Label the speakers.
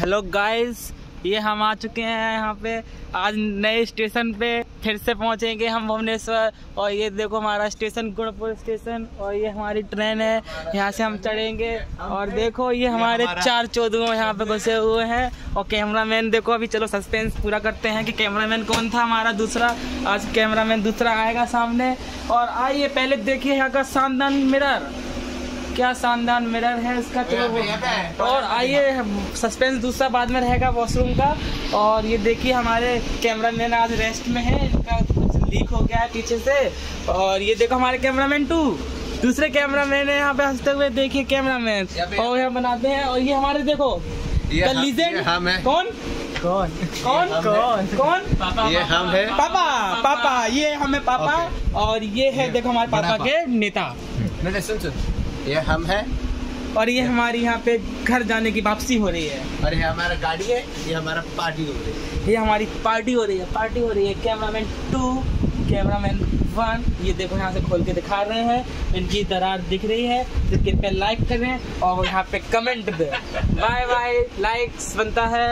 Speaker 1: Hello guys ये हम आ चुके हैं यहाँ पे। आज नए स्टेशन पे फिर से पहुँचेंगे हम भुवनेश्वर। और ये देखो हमारा स्टेशन गुणपुर स्टेशन और ये हमारी ट्रेन है। यहाँ से हम चढ़ेंगे। और देखो ये हमारे चार चौधुओं यहाँ पे घुसे हुए हैं। और कैमरामैन देखो अभी चलो सस्पेंस पूरा करते हैं कि कैमरामैन कौन था हमारा दूसरा। आज कैमरामैन दूसरा आएगा सामने। और आइए पहले देखिए यहाँ का शानदार मिरर क्या शानदार मिरर है इसका चलो और आइए सस्पेंस दूसरा बाद में रहेगा वॉशरूम का। और ये देखिए हमारे कैमरामैन आज रेस्ट में है इनका कुछ लीक हो गया है पीछे से। और ये देखो हमारे कैमरामैन टू। दूसरे कैमरामैन है यहाँ पे हँसते हुए देखिए कैमरामैन। और यहाँ बनाते हैं और ये हमारे देखो लीजेंड कौन? कौन? कौन? कौन? कौन?
Speaker 2: ये हम है।
Speaker 1: पापा पापा ये हमें पापा। और ये है देखो हमारे पापा के नेता।
Speaker 2: नहीं सुन सुन। ये हम है।
Speaker 1: और ये हमारी यहाँ पे घर जाने की वापसी हो रही है।
Speaker 2: और ये हमारा गाड़ी है ये हमारा पार्टी हो रही है।
Speaker 1: ये हमारी पार्टी हो रही है पार्टी हो रही है। कैमरामैन टू कैमरामैन वन ये देखो यहाँ से खोल के दिखा रहे हैं। इनकी दरार दिख रही है तो कृपया लाइक करें और यहाँ पे कमेंट दें। बाय बाय लाइक्स बनता है।